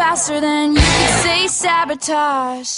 faster than you could say sabotage.